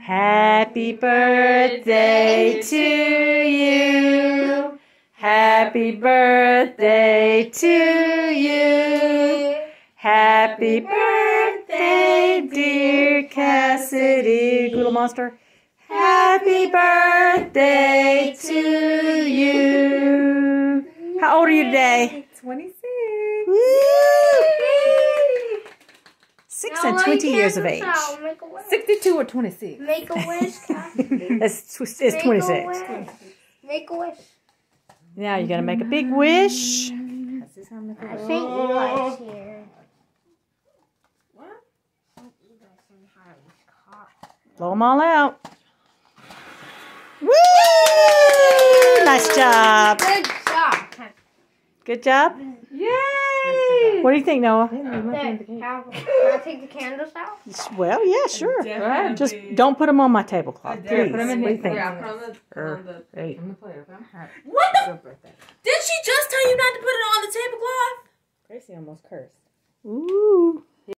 Happy birthday to you. Happy birthday to you. Happy birthday, dear Cassidy. Goodle Monster. Happy birthday to you. How old are you today? 26. Woo! Six and 20 years of age. Make a wish. 62 or 26? Make a wish, Cassie. It's, it's Make a 26. wish. Make a wish. Now you gotta make a big wish. I think Eli's here. Blow them all out. Woo! Nice job. Good job. Good job. Yay! What do you think, Noah? There, have- Can I take the candles out? Well, yeah, sure. Definitely. Just don't put them on my tablecloth, There, please. put 'em in What do you think? Yeah, put 'em er, on on the, hey. on the plate, okay? What the? Did she just tell you not to put it on the tablecloth? Gracie almost cursed. Ooh.